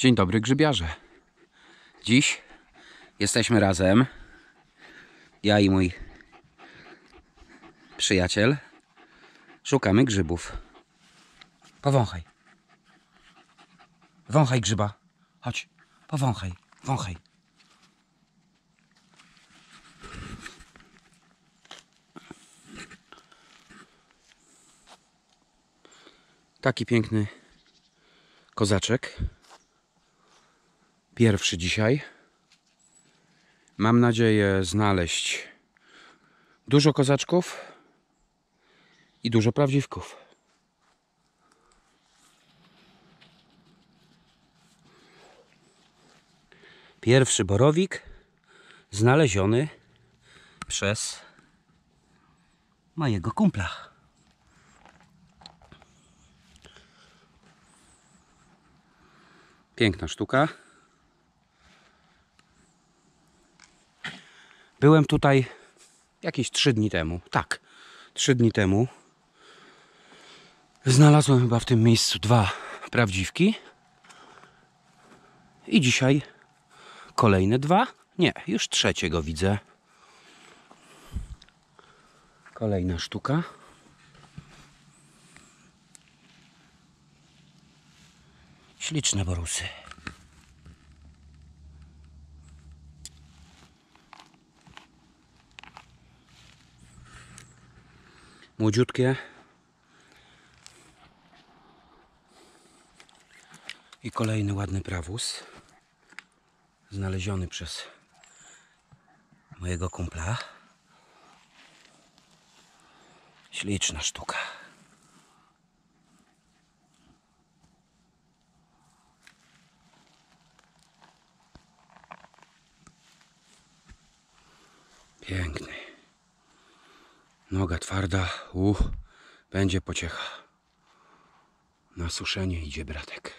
Dzień dobry grzybiarze. Dziś jesteśmy razem. Ja i mój przyjaciel. Szukamy grzybów. Powąchaj. Wąchaj grzyba. Chodź. Powąchaj. Wąchaj. Taki piękny kozaczek. Pierwszy dzisiaj. Mam nadzieję znaleźć dużo kozaczków i dużo prawdziwków. Pierwszy borowik znaleziony przez mojego kumpla. Piękna sztuka. Byłem tutaj jakieś trzy dni temu. Tak, trzy dni temu. Znalazłem chyba w tym miejscu dwa prawdziwki. I dzisiaj kolejne dwa. Nie, już trzeciego widzę. Kolejna sztuka. Śliczne borusy. Młodziutkie. I kolejny ładny prawóz. Znaleziony przez mojego kumpla. Śliczna sztuka. Piękny. Noga twarda. Uch, będzie pociecha. Na suszenie idzie bratek.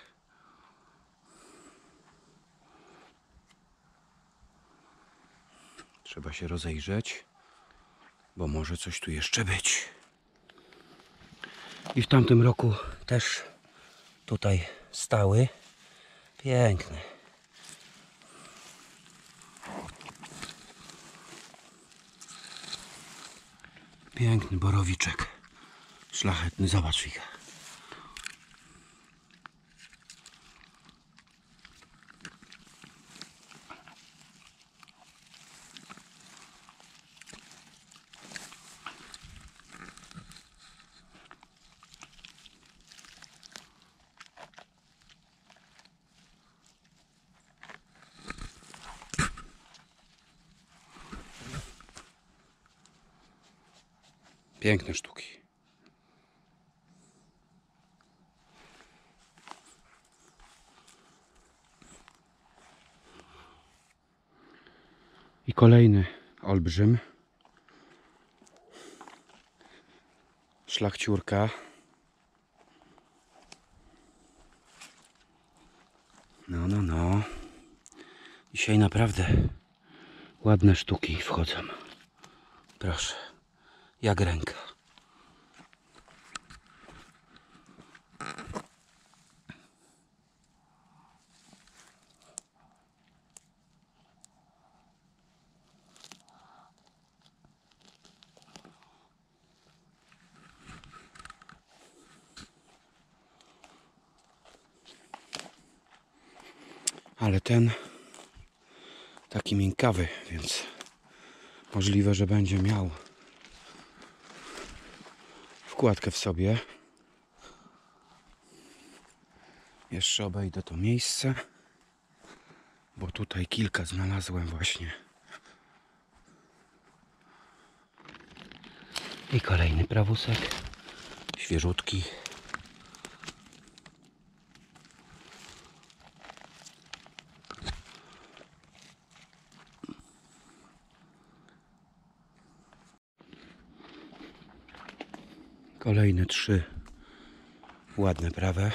Trzeba się rozejrzeć, bo może coś tu jeszcze być. I w tamtym roku też tutaj stały. Piękny. Piękny borowiczek. Szlachetny, zobacz Wika. Piękne sztuki. I kolejny olbrzym. Szlachciurka. No, no, no. Dzisiaj naprawdę ładne sztuki wchodzą. Proszę jak ręka. Ale ten taki miękkawy, więc możliwe, że będzie miał wkładkę w sobie. Jeszcze obejdę to miejsce, bo tutaj kilka znalazłem właśnie. I kolejny prawusek, świeżutki. Kolejne trzy ładne prawe.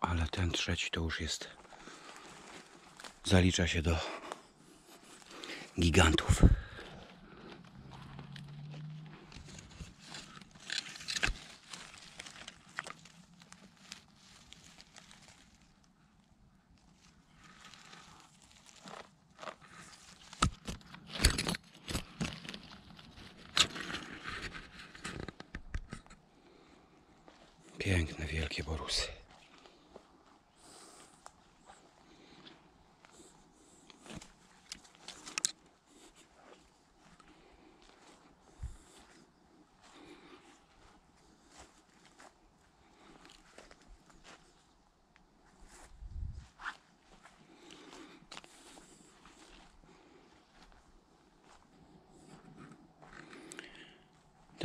ale ten trzeci to już jest. Zalicza się do gigantów. Piękne, wielkie borusy.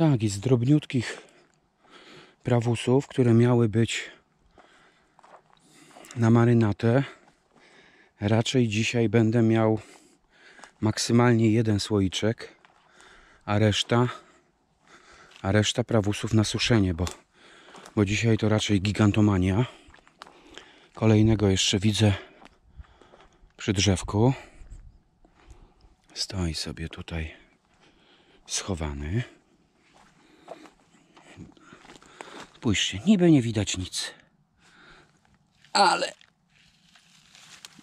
Tak, i z drobniutkich prawusów, które miały być na marynatę. Raczej dzisiaj będę miał maksymalnie jeden słoiczek, a reszta, a reszta prawusów na suszenie, bo, bo dzisiaj to raczej gigantomania. Kolejnego jeszcze widzę przy drzewku. Stoi sobie tutaj schowany. Spójrzcie, niby nie widać nic. Ale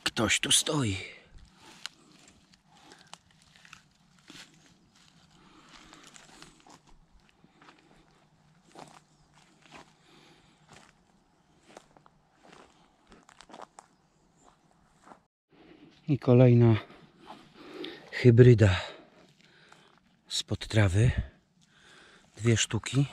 ktoś tu stoi. I kolejna hybryda spod trawy. Dwie sztuki.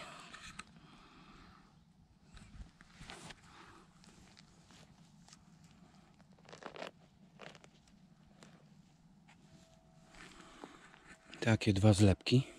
Takie dwa zlepki.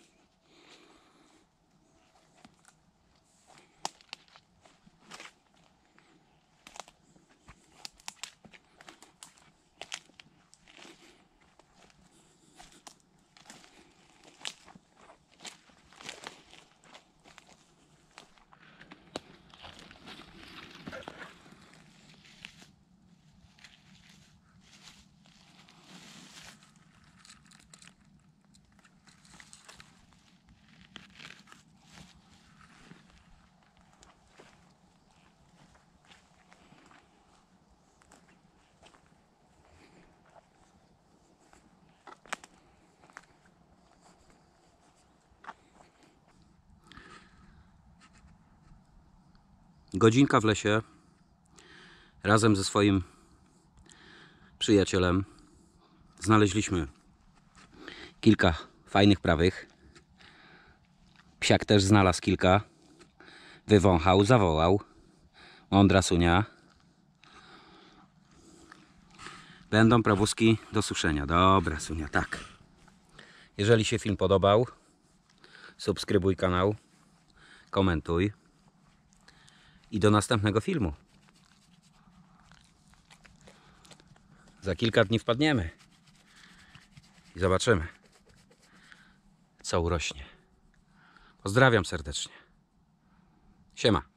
Godzinka w lesie razem ze swoim przyjacielem znaleźliśmy kilka fajnych prawych. Psiak też znalazł kilka. Wywąchał, zawołał. Mądra sunia. Będą prawuski do suszenia. Dobra, sunia, tak. Jeżeli się film podobał, subskrybuj kanał, komentuj i do następnego filmu. Za kilka dni wpadniemy i zobaczymy, co urośnie. Pozdrawiam serdecznie. Siema.